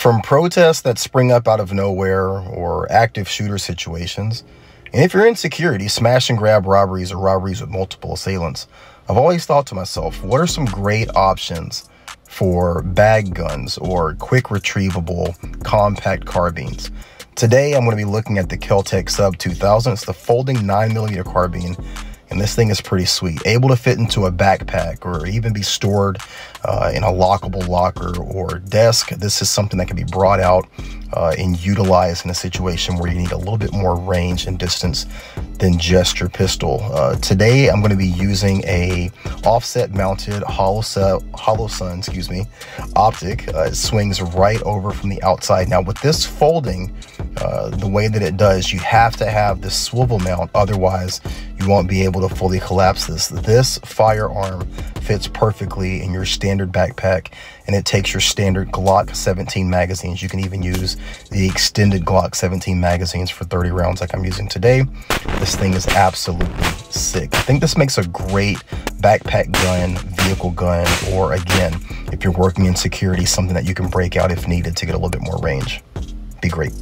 From protests that spring up out of nowhere or active shooter situations, and if you're in security, smash and grab robberies or robberies with multiple assailants, I've always thought to myself, what are some great options for bag guns or quick retrievable compact carbines? Today, I'm going to be looking at the Kel-Tec Sub 2000. It's the folding 9mm carbine and this thing is pretty sweet. Able to fit into a backpack or even be stored uh, in a lockable locker or desk. This is something that can be brought out uh, and utilized in a situation where you need a little bit more range and distance than just your pistol. Uh, today, I'm going to be using a offset mounted hollow, Holosun, excuse me, optic. Uh, it swings right over from the outside. Now with this folding, uh, the way that it does, you have to have the swivel mount. Otherwise, you won't be able to fully collapse this. This firearm fits perfectly in your standard backpack and it takes your standard Glock 17 magazines. You can even use the extended Glock 17 magazines for 30 rounds like I'm using today. This thing is absolutely sick. I think this makes a great backpack gun, vehicle gun, or again, if you're working in security, something that you can break out if needed to get a little bit more range. Be great.